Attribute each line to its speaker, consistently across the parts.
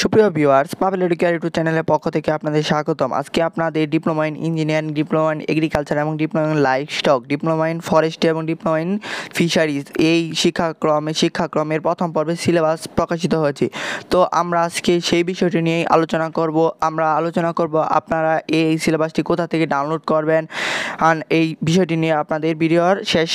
Speaker 1: সুপ্রিয় viewers Pavel educare YouTube চ্যানেলের পক্ষ থেকে আপনাদের স্বাগতম। আজকে আপনাদের diploma in engineering diploma in agriculture এবং diploma in livestock diploma in forest এবং ডিপ্লোমা ইন ফিশারিজ এই শিক্ষাক্রমে, শিক্ষাক্রমের প্রথম পর্বে সিলেবাস প্রকাশিত হয়েছে। তো আমরা আজকে সেই বিষয়টি নিয়েই আলোচনা করব। আমরা আলোচনা করব আপনারা এই সিলেবাসটি কোথা থেকে ডাউনলোড করবেন এই বিষয়টি নিয়ে আপনাদের ভিডিওর শেষ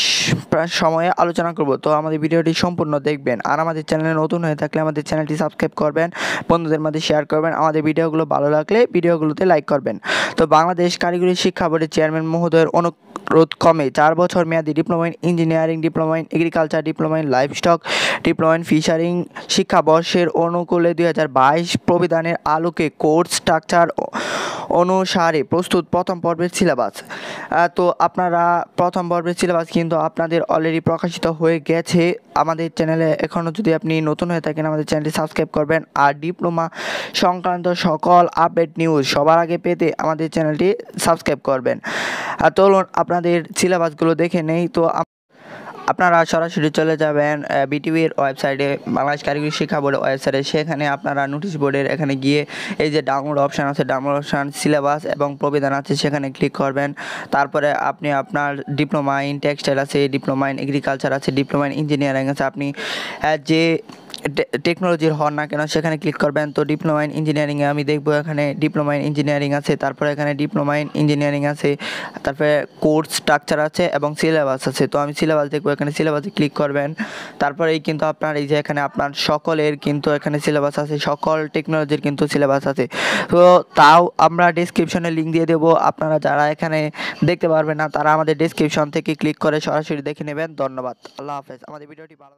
Speaker 1: সময়ে আলোচনা করব। তো আমাদের ভিডিওটি সম্পূর্ণ দেখবেন। আর আমাদের চ্যানেলে নতুন হয়ে থাকলে আমাদের চ্যানেলটি সাবস্ক্রাইব করবেন, বন্ধুদের মধ্যে শেয়ার করবেন, আমাদের ভিডিওগুলো ভালো লাগলে ভিডিওগুলোতে লাইক করবেন। তো বাংলাদেশ কারিগরি শিক্ষা বোর্ডের চেয়ারম্যান মহোদয়ের অনুরোধ কমে। চার বছর মেয়াদি diploma in engineering, diploma in agriculture, diploma in livestock diploma in fisheries শিক্ষাবর্ষের অনুকূলে দুই হাজার বাইশ প্রবিধানের আলোকে কোর্স স্ট্রাকচার অনুসারে প্রস্তুত প্রথম পর্বের সিলেবাস। তো আপনারা প্রথম পর্বের সিলেবাস কিন্তু আপনাদের অলরেডি প্রকাশিত হয়ে গেছে। আমাদের চ্যানেলে এখনও যদি আপনি নতুন হয়ে থাকেন, আমাদের চ্যানেলটি সাবস্ক্রাইব করবেন। আর ডিপ্লোমা সংক্রান্ত সকল আপডেট নিউজ সবার আগে পেতে আমাদের চ্যানেলটি সাবস্ক্রাইব করবেন। চলুন আপনাদের সিলেবাসগুলো দেখে নেই, তো আপনারা সরাসরি চলে যাবেন বিটিভির ওয়েবসাইটে বাংলাদেশ কারিগরি শিক্ষা বোর্ডের ওয়েবসাইটে সেখানে আপনারা নোটিশ বোর্ডের এখানে গিয়ে এই যে ডাউনলোড অপশান আছে ডাউনলোড অপশান সিলেবাস এবং প্রবিধান আছে, সেখানে ক্লিক করবেন। তারপরে আপনি আপনার ডিপ্লোমা ইন টেক্সটাইল আছে ডিপ্লোমা ইন এগ্রিকালচার আছে ডিপ্লোমা ইন ইঞ্জিনিয়ারিং আছে। আপনি যে টেকনোলজির হন না কেন, সেখানে ক্লিক করবেন। তো ডিপ্লোমা ইন ইঞ্জিনিয়ারিংয়ে আমি দেখব এখানে ডিপ্লোমা ইন ইঞ্জিনিয়ারিং আছে, তারপরে এখানে ডিপ্লোমা ইন ইঞ্জিনিয়ারিং আছে, তারপরে কোর্স স্ট্রাকচার আছে এবং সিলেবাস আছে। তো আমি সিলেবাস দেখব, এখানে সিলেবাসে ক্লিক করবেন। তারপরেই কিন্তু আপনার এই যে এখানে আপনার সকলের কিন্তু এখানে সিলেবাস আছে, সকল টেকনোলজির কিন্তু সিলেবাস আছে। তো তাও আমরা ডিসক্রিপশনে লিঙ্ক দিয়ে দেবো। আপনারা যারা এখানে দেখতে পারবেন না, তারা আমাদের ডিসক্রিপশন থেকে ক্লিক করে সরাসরি দেখে নেবেন। ধন্যবাদ। আল্লাহ হাফেজ। আমাদের ভিডিওটি ভালো